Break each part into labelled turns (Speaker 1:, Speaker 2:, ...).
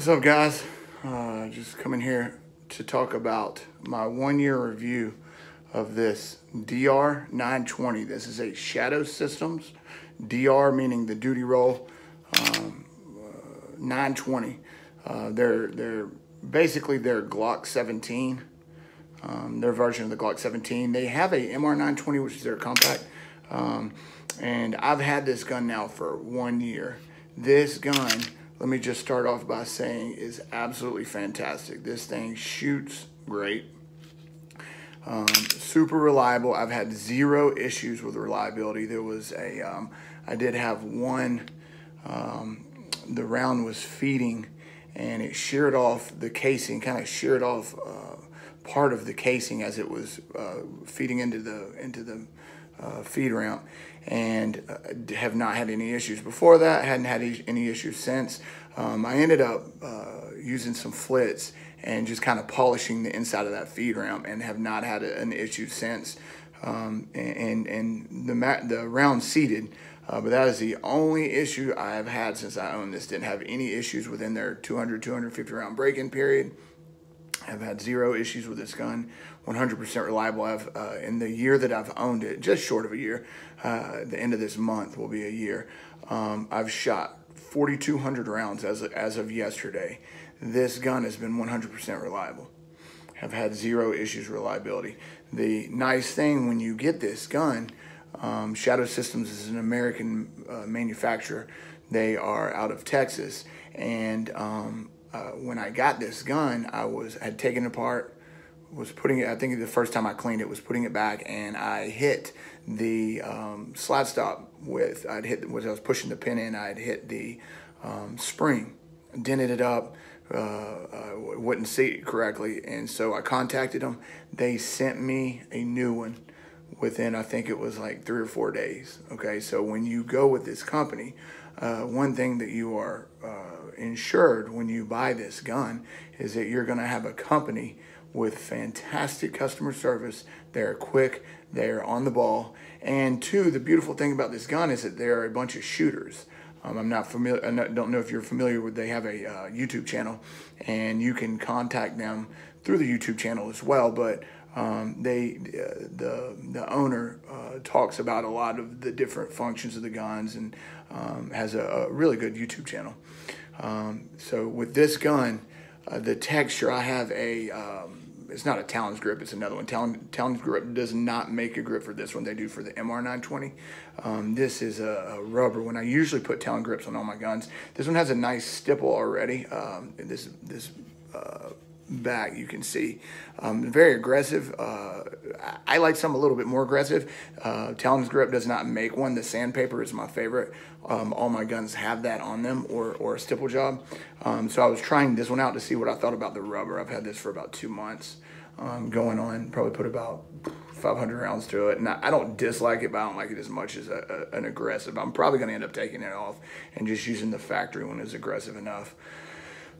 Speaker 1: What's up, guys? Uh, just coming here to talk about my one year review of this DR920. This is a Shadow Systems, DR meaning the duty roll, um, uh, 920. Uh, they're, they're basically their Glock 17, um, their version of the Glock 17. They have a MR920, which is their compact. Um, and I've had this gun now for one year. This gun let me just start off by saying is absolutely fantastic. This thing shoots great. Um, super reliable. I've had zero issues with reliability. There was a, um, I did have one, um, the round was feeding and it sheared off the casing, kind of sheared off uh, part of the casing as it was uh, feeding into the, into the uh, feed ramp and uh, have not had any issues before that. Hadn't had any issues since. Um, I ended up uh, using some Flitz and just kind of polishing the inside of that feed ramp and have not had an issue since. Um, and and the mat the round seated, uh, but that is the only issue I have had since I own this. Didn't have any issues within their 200 250 round break-in period. I've had zero issues with this gun. 100% reliable. I've uh, in the year that I've owned it, just short of a year. Uh, the end of this month will be a year. Um, I've shot 4,200 rounds as of, as of yesterday. This gun has been 100% reliable. Have had zero issues reliability. The nice thing when you get this gun, um, Shadow Systems is an American uh, manufacturer. They are out of Texas, and um, uh, when I got this gun, I was had taken it apart, was putting it. I think the first time I cleaned it was putting it back, and I hit the um, slide stop with. I'd hit was I was pushing the pin in. I'd hit the um, spring, dented it up. Uh, uh, wouldn't see it correctly, and so I contacted them. They sent me a new one within I think it was like three or four days. Okay, so when you go with this company, uh, one thing that you are uh, insured when you buy this gun is that you're going to have a company with fantastic customer service. They're quick, they're on the ball. And two, the beautiful thing about this gun is that they're a bunch of shooters. Um, I'm not familiar. I don't know if you're familiar with. They have a uh, YouTube channel, and you can contact them through the YouTube channel as well. But um, they, uh, the the owner uh, talks about a lot of the different functions of the guns and um, has a, a, really good YouTube channel. Um, so with this gun, uh, the texture, I have a, um, it's not a Talons grip, it's another one. Talon, Talons grip does not make a grip for this one. They do for the MR920. Um, this is a, a, rubber one. I usually put Talon grips on all my guns. This one has a nice stipple already. Um, this, this, uh, back you can see. Um, very aggressive uh, I like some a little bit more aggressive. Uh, Talons grip does not make one. The sandpaper is my favorite. Um, all my guns have that on them or, or a stipple job. Um, so I was trying this one out to see what I thought about the rubber. I've had this for about two months um, going on probably put about 500 rounds to it. And I, I, don't dislike it but I don't like it as much as a, a, an aggressive. I'm probably going to end up taking it off and just using the factory one is aggressive enough.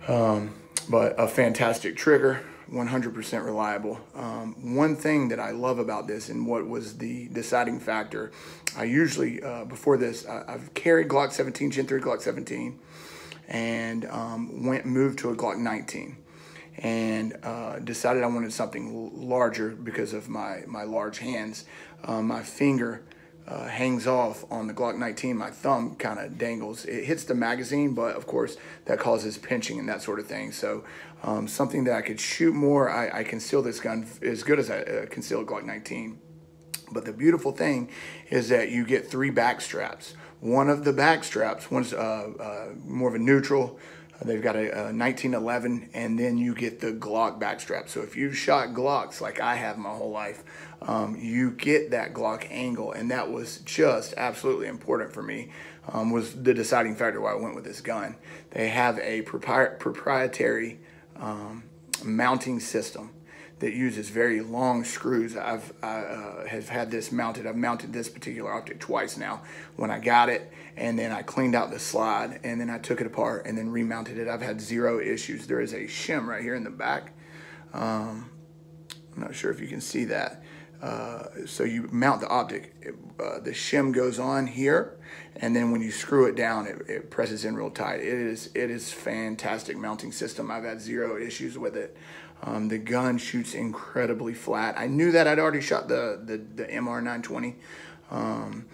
Speaker 1: Um, but a fantastic trigger, 100% reliable. Um, one thing that I love about this and what was the deciding factor, I usually, uh, before this, I, have carried Glock 17, Gen 3 Glock 17, and um, went moved to a Glock 19 and uh, decided I wanted something larger because of my, my large hands. Um, my finger uh, hangs off on the Glock 19, my thumb kind of dangles. It hits the magazine, but of course that causes pinching and that sort of thing. So um, something that I could shoot more, I, I conceal this gun as good as I uh, conceal Glock 19. But the beautiful thing is that you get three back straps. One of the back straps, one's uh, uh more of a neutral, They've got a, a, 1911, and then you get the Glock backstrap. So if you've shot Glocks like I have my whole life, um, you get that Glock angle, and that was just absolutely important for me. Um, was the deciding factor why I went with this gun. They have a propri proprietary um, mounting system that uses very long screws. I've uh, have had this mounted. I've mounted this particular optic twice now. When I got it, and then I cleaned out the slide, and then I took it apart and then remounted it. I've had zero issues. There is a shim right here in the back. Um, I'm not sure if you can see that. uh, so you mount the optic. It, uh, the shim goes on here, and then when you screw it down, it, it, presses in real tight. It is it is fantastic mounting system. I've had zero issues with it. Um, the gun shoots incredibly flat. I knew that I'd already shot the the, the MR 920. Um,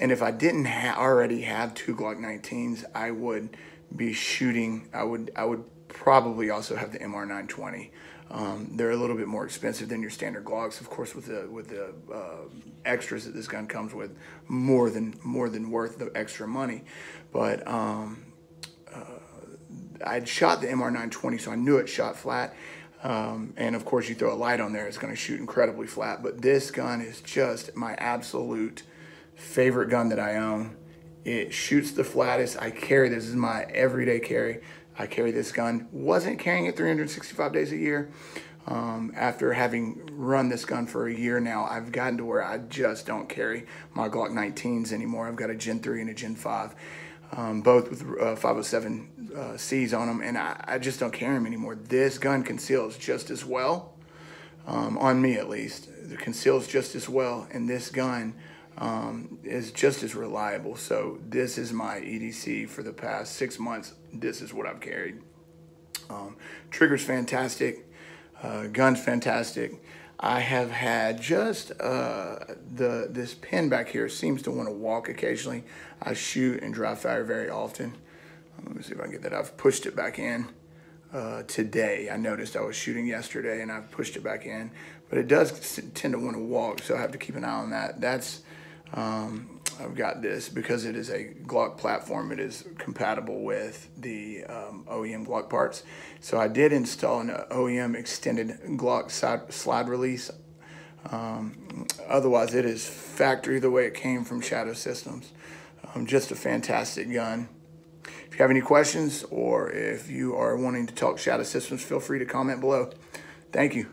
Speaker 1: and if I didn't ha already have two Glock 19s, I would be shooting. I would I would probably also have the MR920. Um, they're a little bit more expensive than your standard Glocks, of course, with the with the uh, extras that this gun comes with, more than more than worth the extra money. But um, uh, I'd shot the MR920, so I knew it shot flat. Um, and of course, you throw a light on there, it's going to shoot incredibly flat. But this gun is just my absolute favorite gun that I own. It shoots the flattest. I carry this, is my everyday carry. I carry this gun. Wasn't carrying it 365 days a year. Um, after having run this gun for a year now, I've gotten to where I just don't carry my Glock 19s anymore. I've got a Gen 3 and a Gen 5, um, both with uh, 507 uh, Cs on them, and I, I, just don't carry them anymore. This gun conceals just as well, um, on me at least. It conceals just as well, and this gun um, is just as reliable. So this is my EDC for the past six months. This is what I've carried. Um, trigger's fantastic. Uh, gun's fantastic. I have had just uh, the this pin back here seems to want to walk occasionally. I shoot and dry fire very often. Let me see if I can get that. I've pushed it back in uh, today. I noticed I was shooting yesterday and I've pushed it back in, but it does tend to want to walk, so I have to keep an eye on that. That's um, I've got this because it is a Glock platform. It is compatible with the um, OEM Glock parts. So I did install an OEM extended Glock side, slide release. Um, otherwise, it is factory the way it came from Shadow Systems. Um, just a fantastic gun. If you have any questions or if you are wanting to talk Shadow Systems, feel free to comment below. Thank you.